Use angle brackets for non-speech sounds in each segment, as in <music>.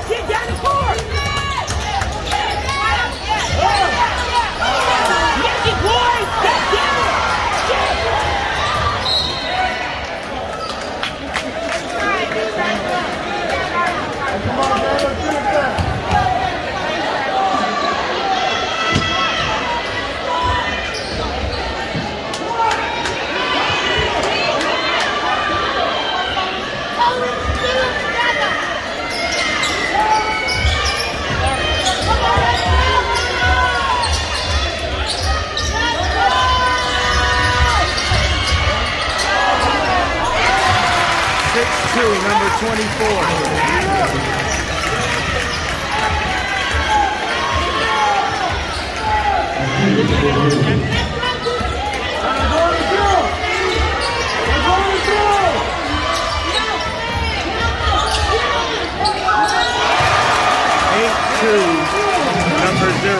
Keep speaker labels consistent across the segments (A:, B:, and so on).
A: Let's get down. Eight two, number zero.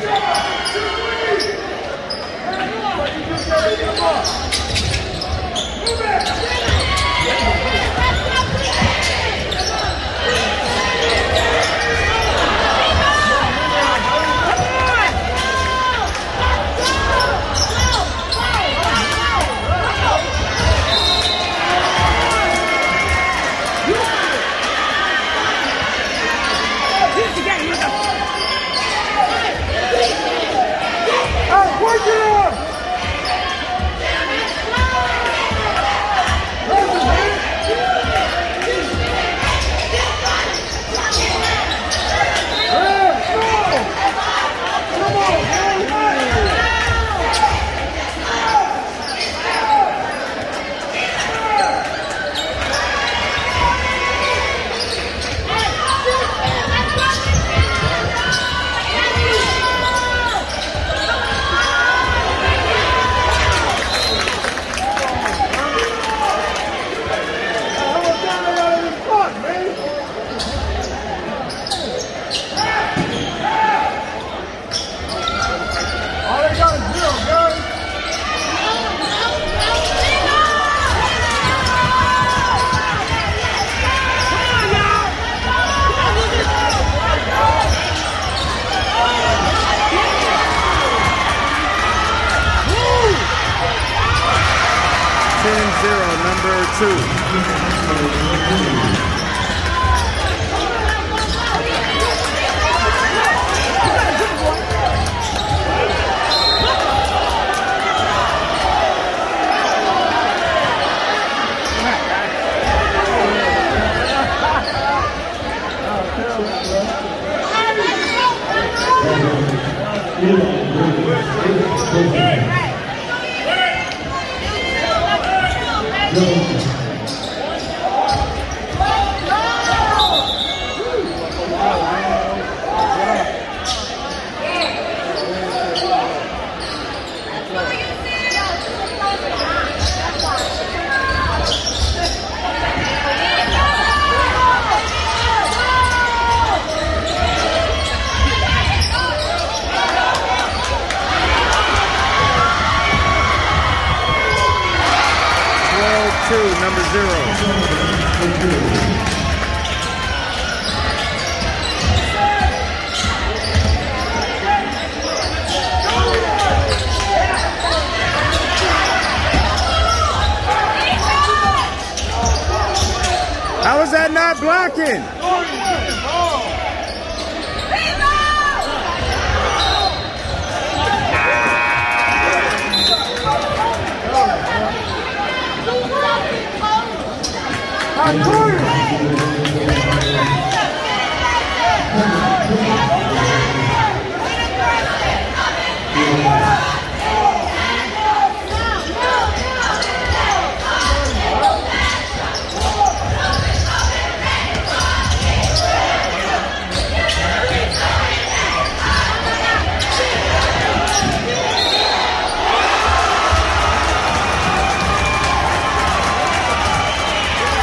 B: 0. How is
A: that not blocking?
B: I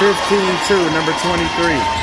A: 15-2, number 23.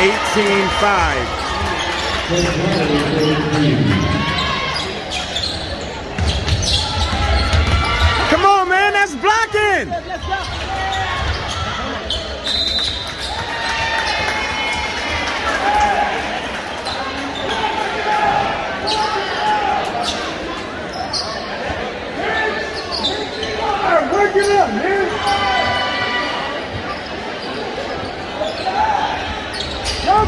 B: 18-5. Come on,
A: man, that's blocking.
B: Right, work it up, man.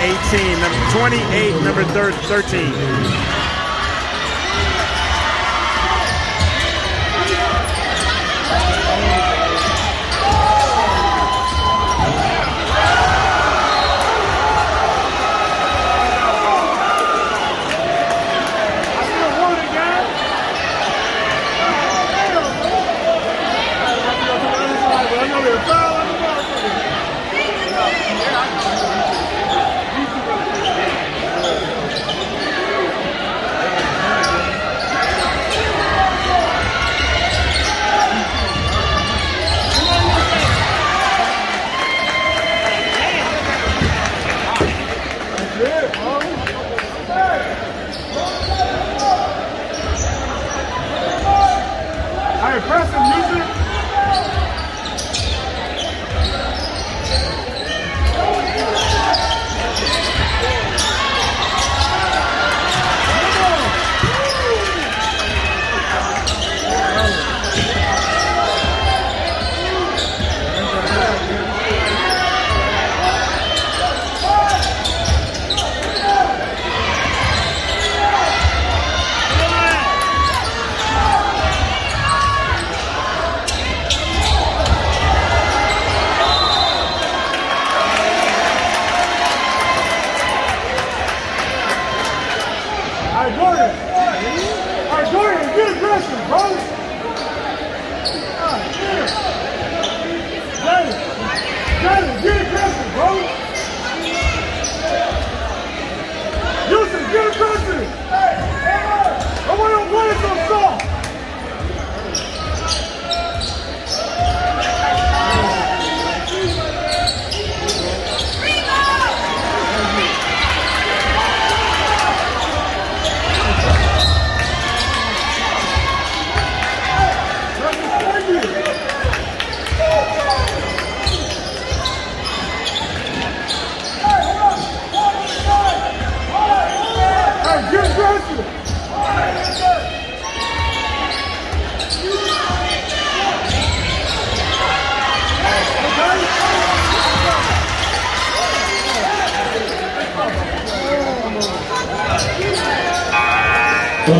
C: 18, number 28, number
A: 13.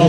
A: Get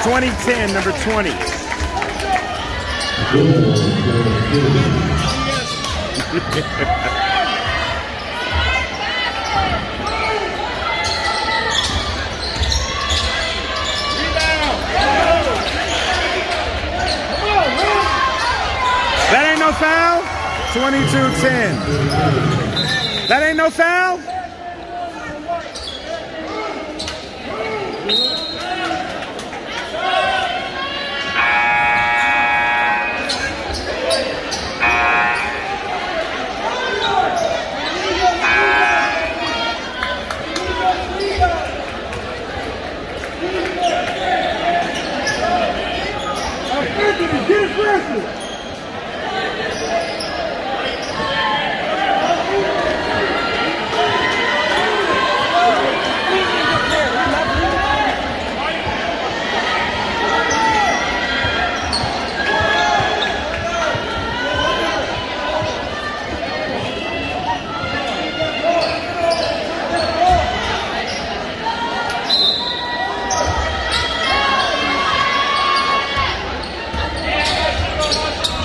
C: 2010, number 20. That ain't no foul? 22-10. That ain't no foul?
B: Anthony, get aggressive.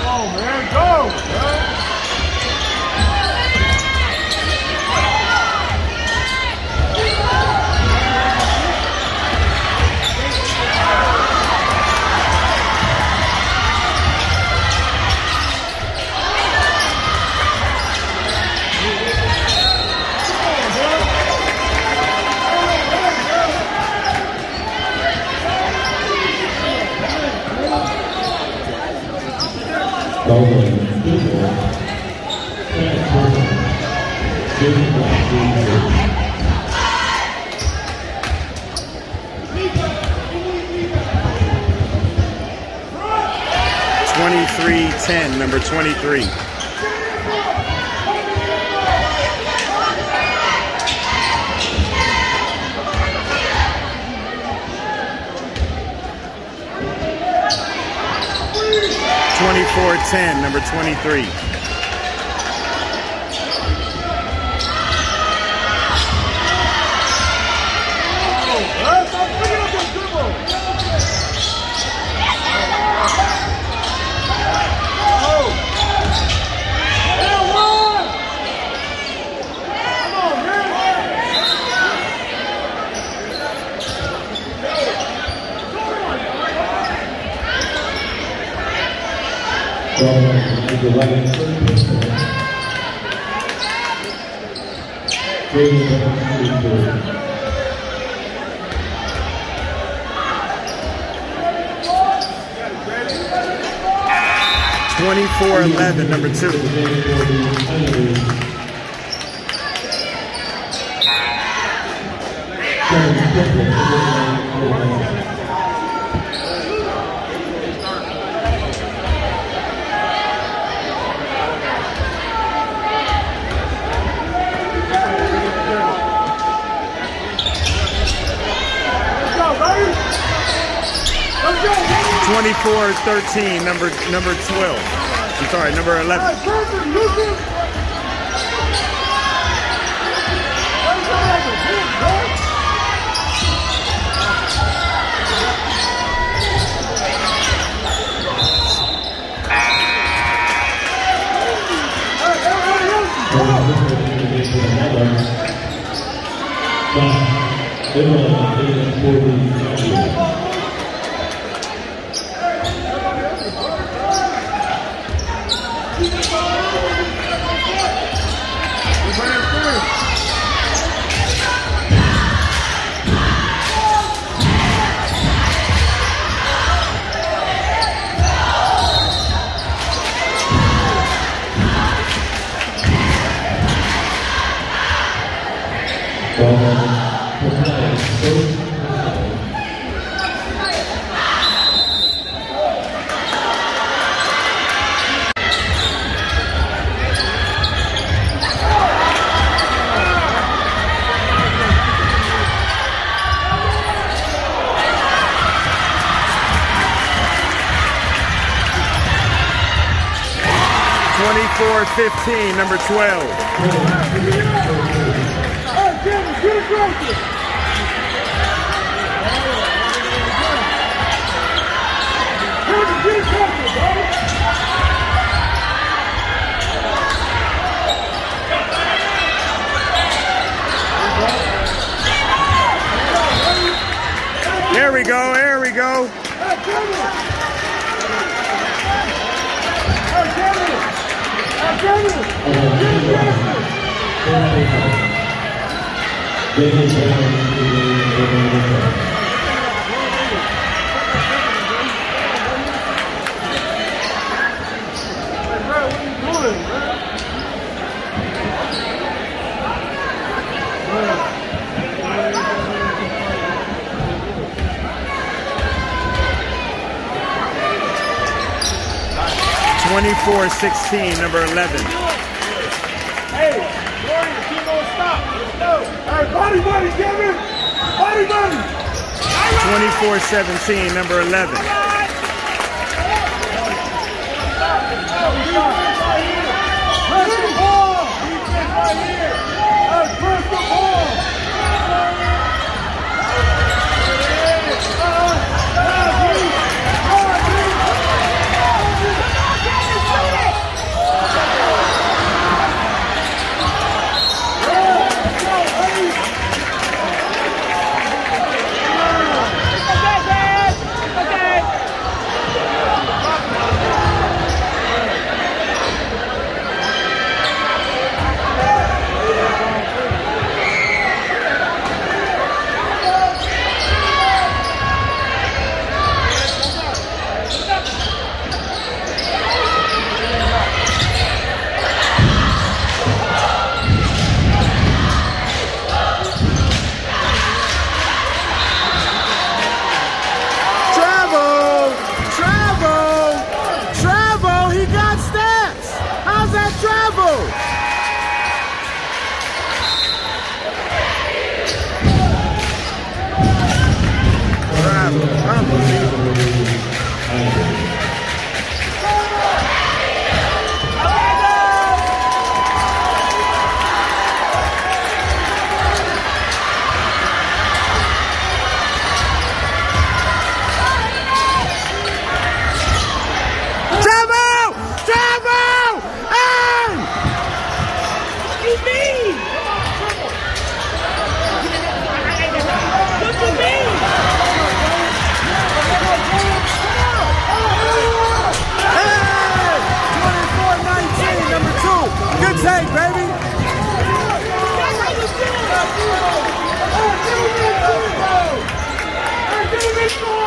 B: Go, man, go. man.
C: Twenty-three ten, number 23. Twenty-four ten, number 23.
B: Hey, stop picking up your dribble. Oh. Hey, one. Come on, man.
C: Twenty-four eleven, number two. 24 13, number number 12. I'm sorry, number 11.
B: Hey, Perfect,
C: number 12. There we go, there we go.
A: Hey, Kevin! Get aggressive!
C: 24-16, number 11.
A: Hey, Warrior, keep on stop. Let's go. All right, body, body, get. Body, body.
C: 24-17, number 11.
A: Press the ball! Press the ball!
C: Take, baby.
A: Hey, give me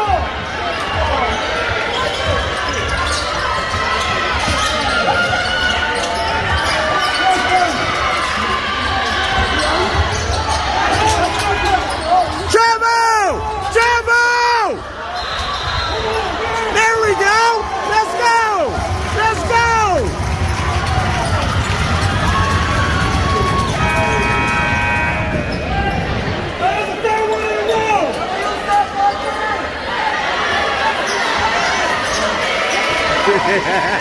C: Yeah. <laughs>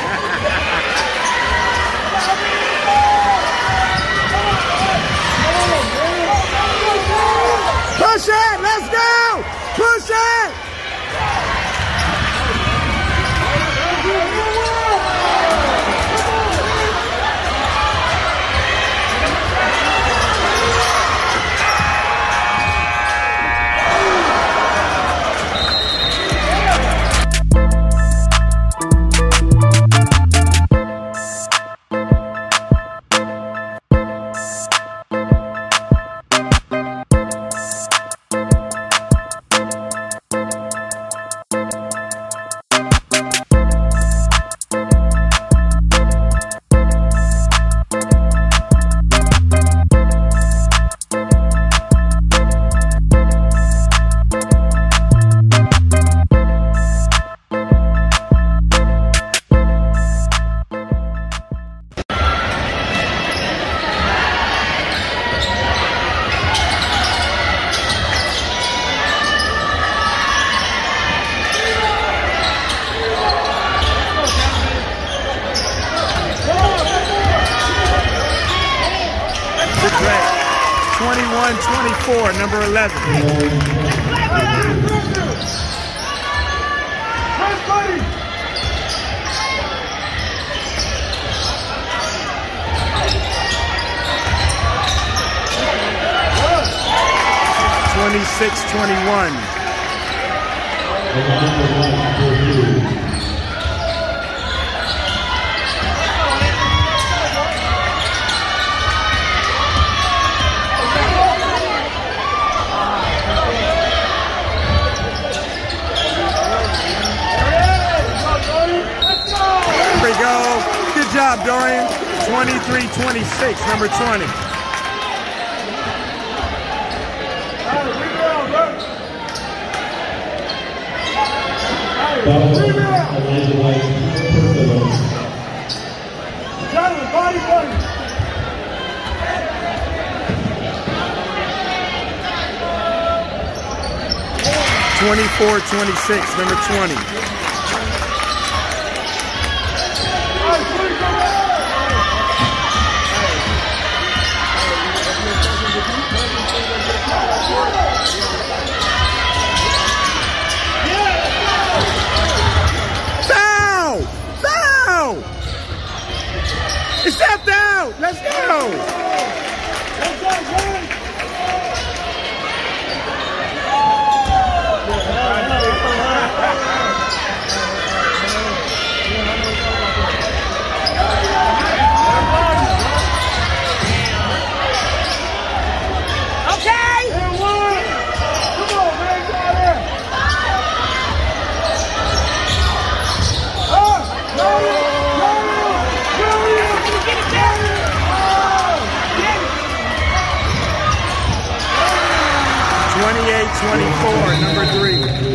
C: 21-24, number 11. Twenty-six, twenty-one.
A: go. Good job, Dorian. 23-26, number 20. Twenty-four, twenty-six, number 20. Let's go. 24, number three.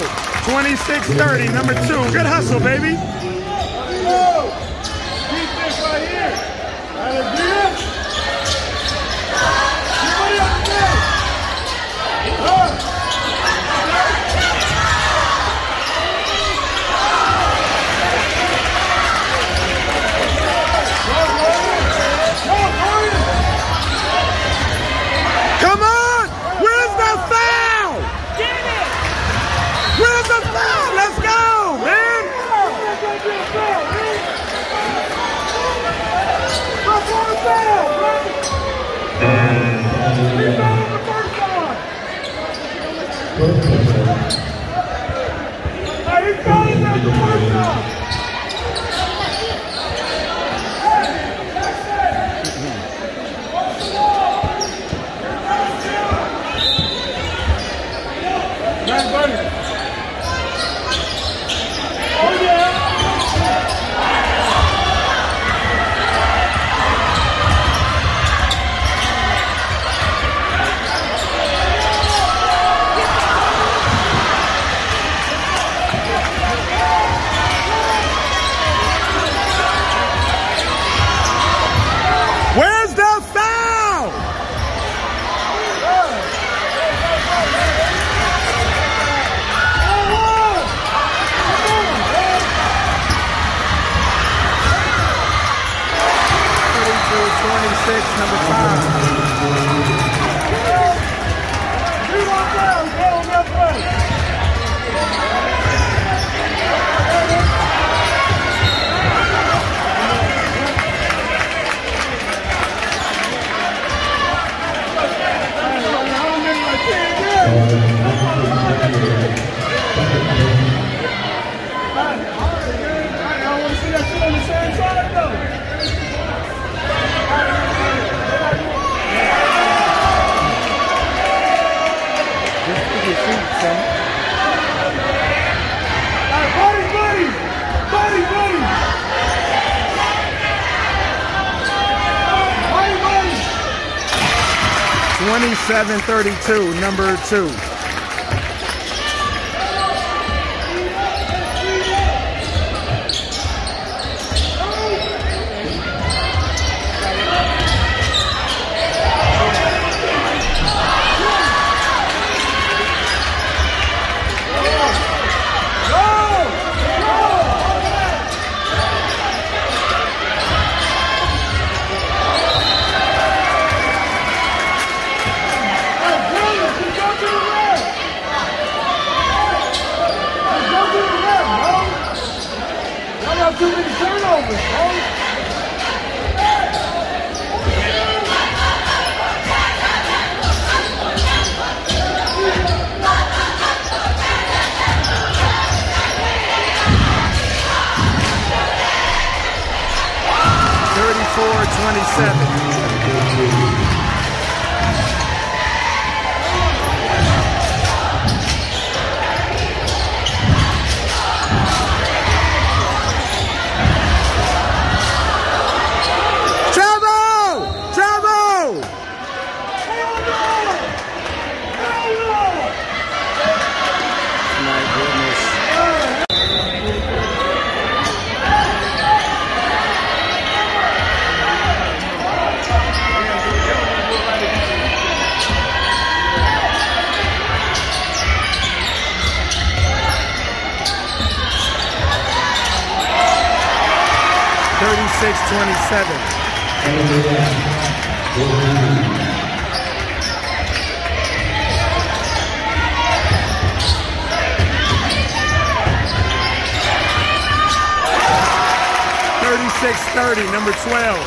A: 26-30, number two. Good hustle, baby. 32, number two. 27. Thirty-six thirty, number twelve.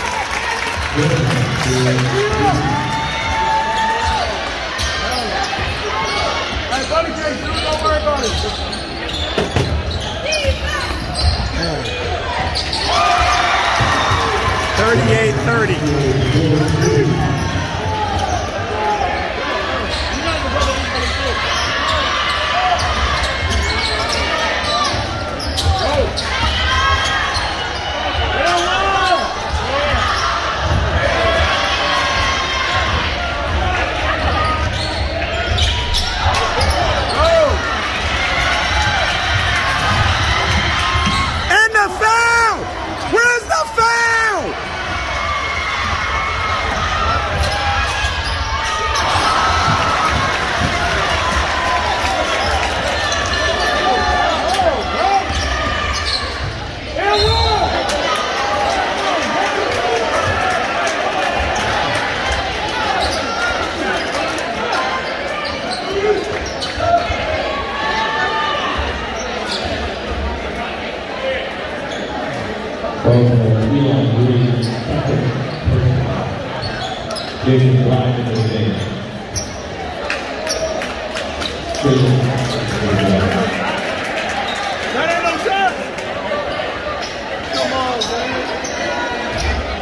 B: Hey, buddy, do it. Don't worry about it. 38-30.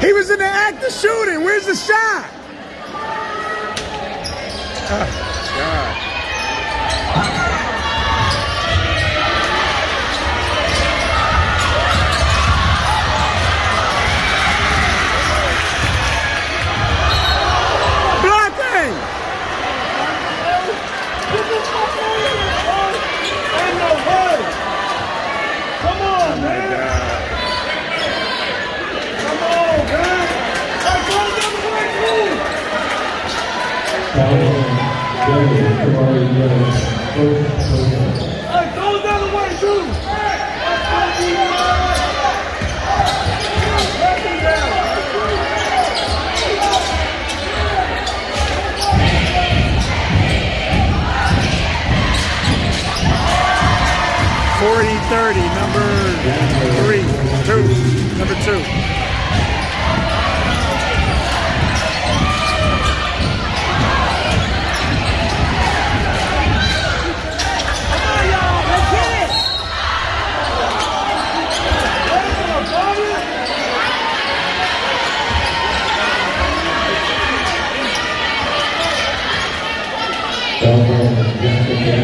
A: He was in the act of shooting. Where's the shot? Oh, God. 40-30, number three, two, number two.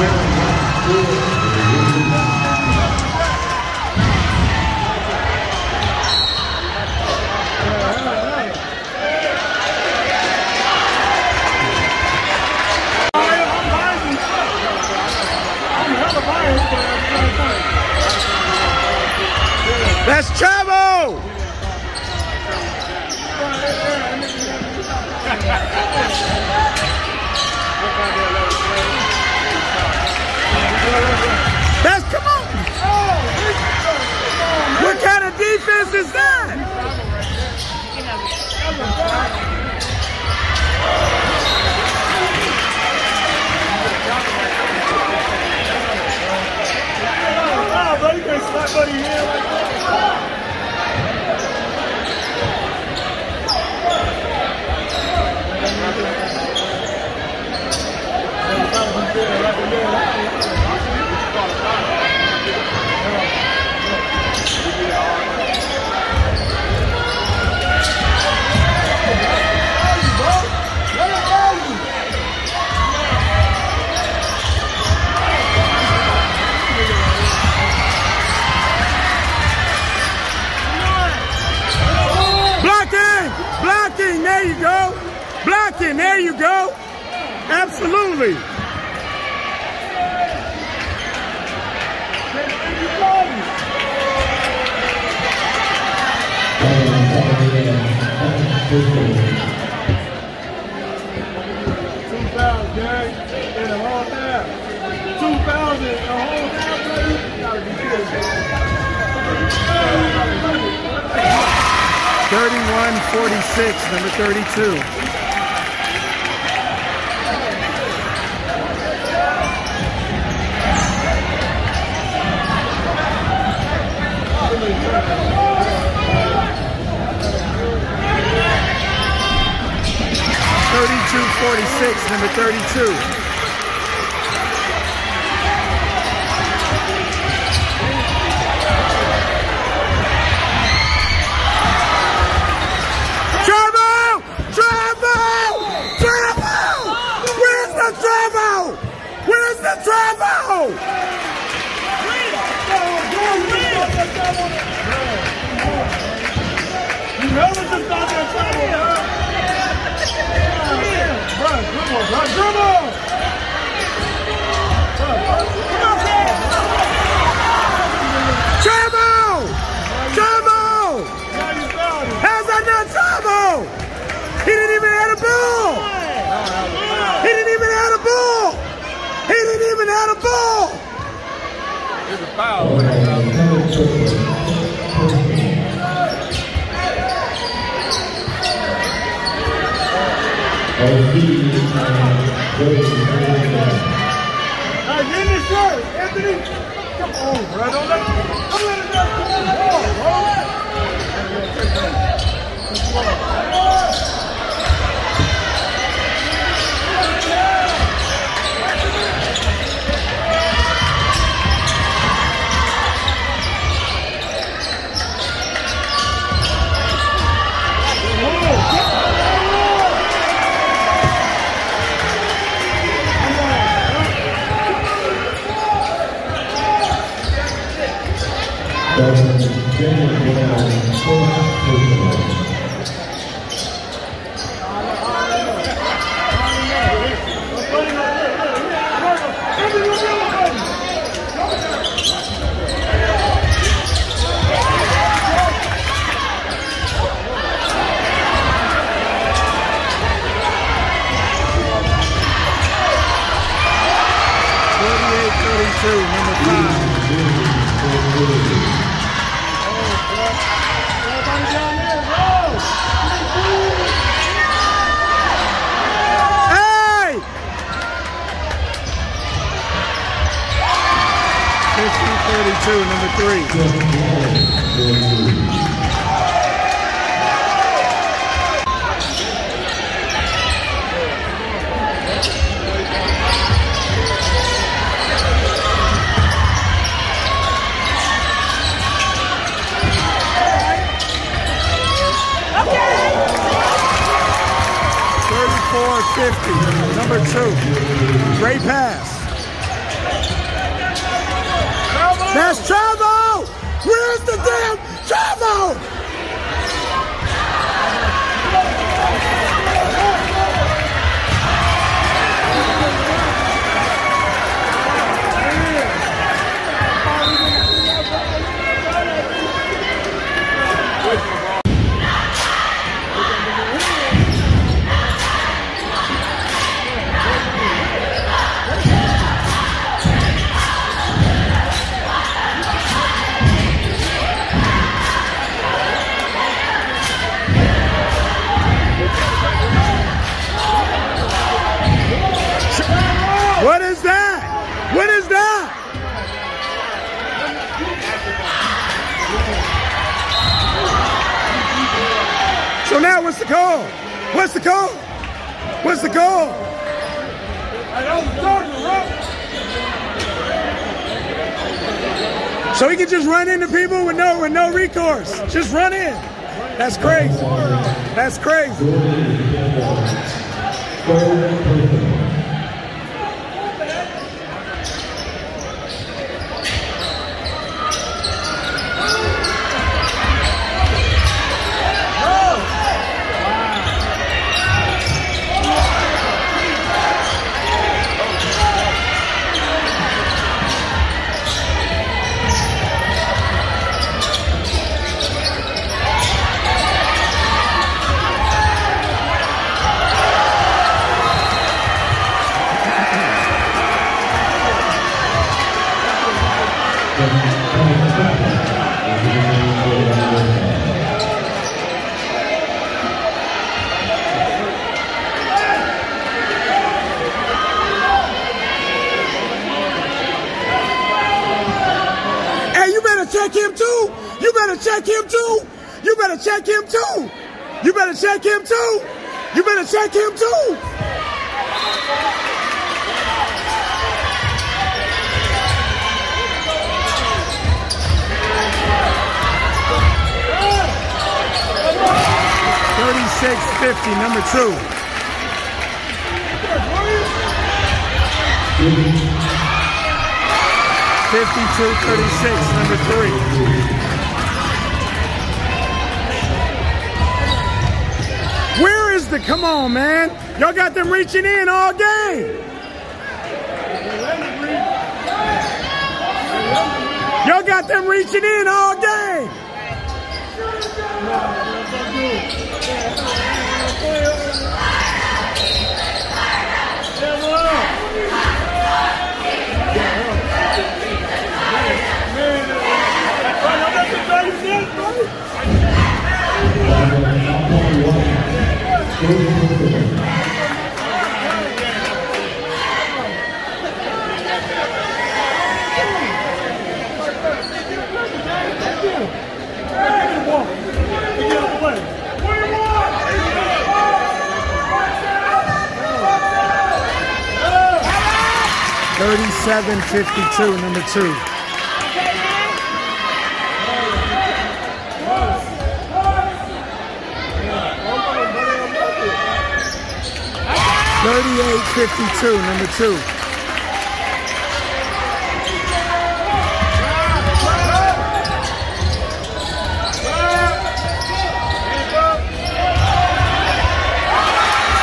A: Where 46, number
C: 32. Thirty-two forty-six, number thirty-two. one, Rodrigo!
A: Now, get in the shirt, Anthony. Come on, bro. Don't let Thousands of now what's the call? What's the? What's the call? So he can just run into people with no with no recourse. Just run in. That's crazy. That's crazy. Hey, you better check him too. You better check him too. You better check him too. You better check him too. You better check him too. Thirty-six fifty, number two. Fifty-two thirty-six, number three. Come on, man! Y'all got them reaching in all game. Y'all got them reaching in all game. Thirty-seven fifty-two, number two. Thirty-eight fifty-two, number two.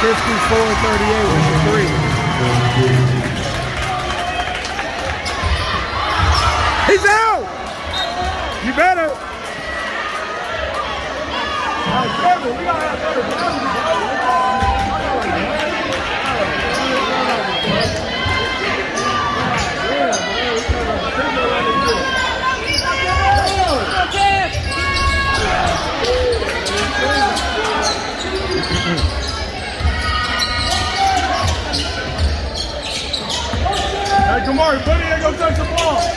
A: Fifty-four thirty-eight, number three. He's out! You better.
B: Hey, Kamari, buddy, ain't gonna touch the ball.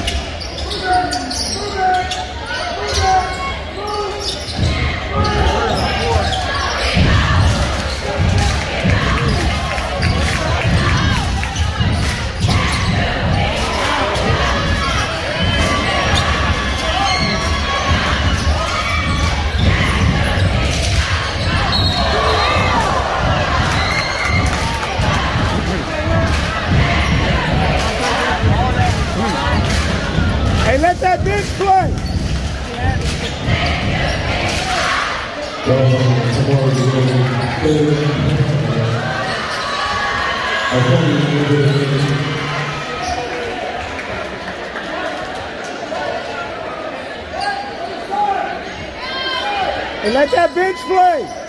C: And let that bench play.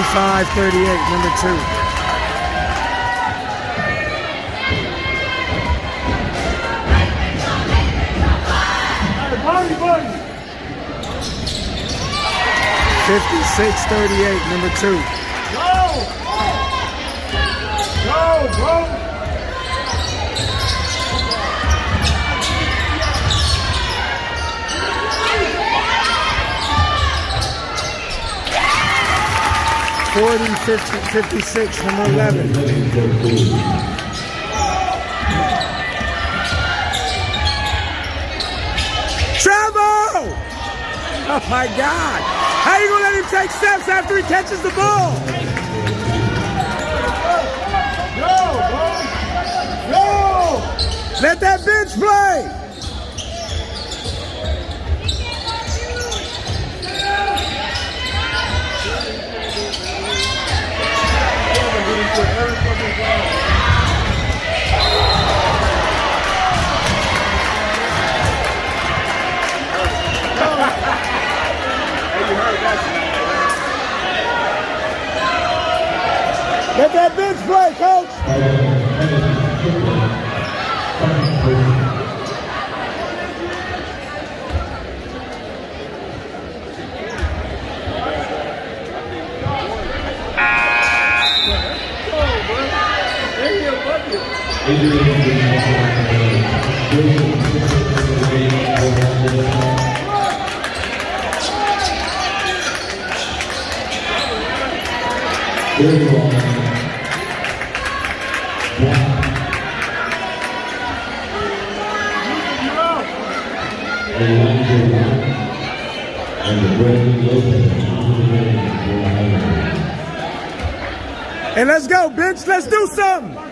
C: 2538, number two. Fifty-six thirty-eight, number two.
A: Go! Go, bro!
C: Forty, fifty, fifty-six, number eleven. Trevor! Oh my God! How are you gonna let him take steps after he catches the ball?
A: Go. Go!
C: Let that bench play. That bench play, coach. And let's go, bitch. Let's do something.